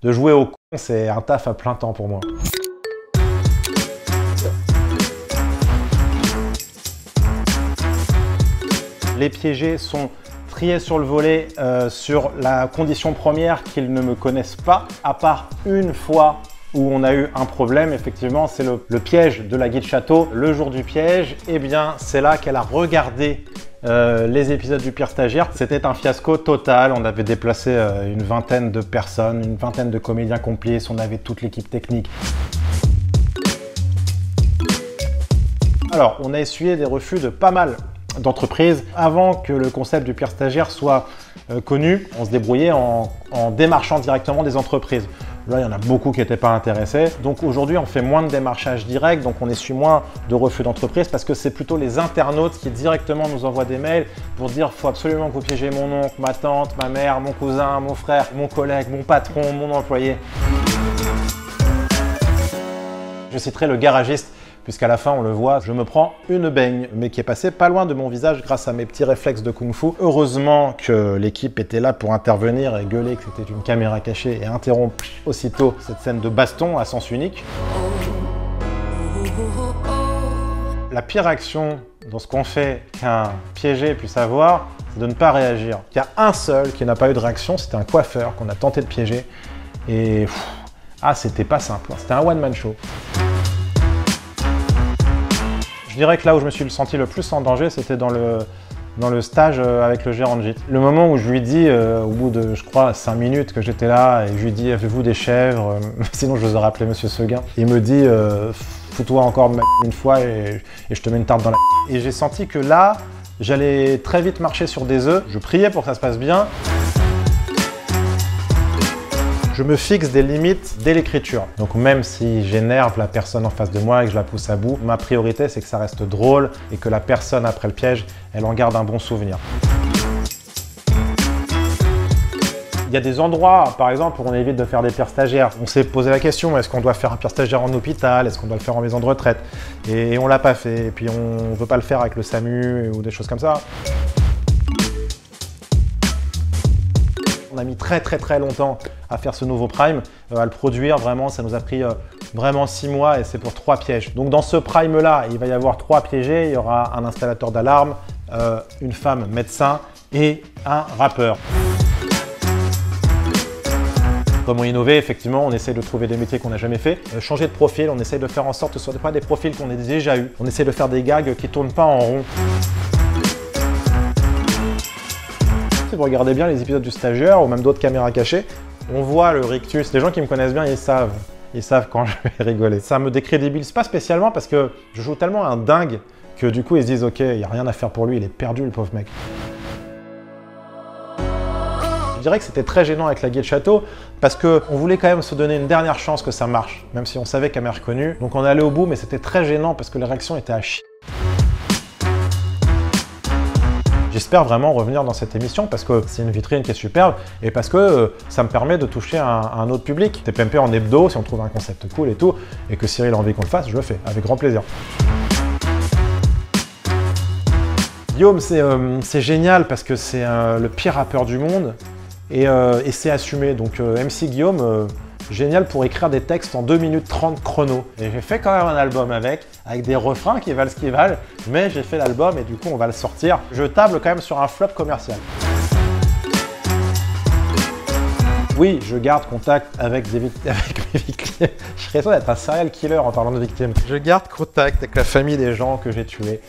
De jouer au con, c'est un taf à plein temps pour moi. Les piégés sont triés sur le volet euh, sur la condition première qu'ils ne me connaissent pas, à part une fois où on a eu un problème, effectivement, c'est le, piège de la guide château. Le jour du piège, eh bien, c'est là qu'elle a regardé euh, les épisodes du pire stagiaire. C'était un fiasco total. On avait déplacé euh, une vingtaine de personnes, une vingtaine de comédiens complices. On avait toute l'équipe technique. Alors, on a essuyé des refus de pas mal d'entreprises. Avant que le concept du pire stagiaire soit euh, connu, on se débrouillait en, démarchant directement des entreprises. Là, il y en a beaucoup qui n'étaient pas intéressés. Donc aujourd'hui, on fait moins de démarchage direct, donc on essuie moins de refus d'entreprise parce que c'est plutôt les internautes qui directement nous envoient des mails pour dire faut absolument que vous piégez mon oncle, ma tante, ma mère, mon cousin, mon frère, mon collègue, mon patron, mon employé. Je citerai le garagiste puisqu'à la fin, on le voit, je me prends une baigne, mais qui est passée pas loin de mon visage grâce à mes petits réflexes de kung-fu. Heureusement que l'équipe était là pour intervenir et gueuler que c'était une caméra cachée et interrompre aussitôt cette scène de baston à sens unique. La pire action dans ce qu'on fait qu'un piégé puisse avoir, c'est de ne pas réagir. Il y a un seul qui n'a pas eu de réaction, c'était un coiffeur qu'on a tenté de piéger. Et ah, c'était pas simple, c'était un one-man show. Je dirais que là où je me suis senti le plus en danger, c'était dans le, dans le stage euh, avec le gérant de gîte. Le moment où je lui dis, euh, au bout de, je crois, 5 minutes que j'étais là, et je lui dis, avez-vous des chèvres Sinon, je vous aurais appelé Monsieur Seguin. Il me dit, euh, fous-toi encore une fois et, et, je te mets une tarte dans la Et j'ai senti que là, j'allais très vite marcher sur des œufs. Je priais pour que ça se passe bien je me fixe des limites dès l'écriture. Donc même si j'énerve la personne en face de moi et que je la pousse à bout, ma priorité c'est que ça reste drôle et que la personne après le piège, elle en garde un bon souvenir. Il y a des endroits, par exemple, où on évite de faire des pires stagiaires. On s'est posé la question, est-ce qu'on doit faire un pire stagiaire en hôpital? Est-ce qu'on doit le faire en maison de retraite? Et on l'a pas fait. Et puis on ne veut pas le faire avec le SAMU ou des choses comme ça. On a mis très très très longtemps à faire ce nouveau Prime, euh, à le produire vraiment, ça nous a pris euh, vraiment six mois et c'est pour trois pièges. Donc dans ce Prime là, il va y avoir trois piégés, il y aura un installateur d'alarme, euh, une femme médecin et un rappeur. Comment innover? Effectivement, on essaie de trouver des métiers qu'on n'a jamais fait. changer de profil, on essaie de faire en sorte que ce ne soit pas des profils qu'on ait déjà eu. On essaie de faire des gags qui ne tournent pas en rond. Si vous regardez bien les épisodes du stagiaire ou même d'autres caméras cachées, on voit le rictus. Les gens qui me connaissent bien, ils savent. Ils savent quand je vais rigoler. Ça me décrédibilise pas spécialement parce que je joue tellement un dingue que du coup ils se disent ok, il n'y a rien à faire pour lui, il est perdu le pauvre mec. Je dirais que c'était très gênant avec la guide château parce qu'on voulait quand même se donner une dernière chance que ça marche, même si on savait qu'elle m'est reconnue. Donc on est allé au bout, mais c'était très gênant parce que les réactions étaient à chier. J'espère vraiment revenir dans cette émission parce que c'est une vitrine qui est superbe et parce que euh, ça me permet de toucher un, autre public. TPMP en hebdo, si on trouve un concept cool et tout, et que Cyril a envie qu'on le fasse, je le fais, avec grand plaisir. Guillaume, c'est euh, génial parce que c'est euh, le pire rappeur du monde et, et c'est assumé. Donc MC Guillaume, génial pour écrire des textes en 2 minutes 30 chrono. Et j'ai fait quand même un album avec, avec des refrains qui valent ce qu'ils valent, mais j'ai fait l'album et du coup on va le sortir. Je table quand même sur un flop commercial. Oui, je garde contact avec, des mes victimes. Je serais d'être un serial killer en parlant de victimes. Je garde contact avec la famille des gens que j'ai tués.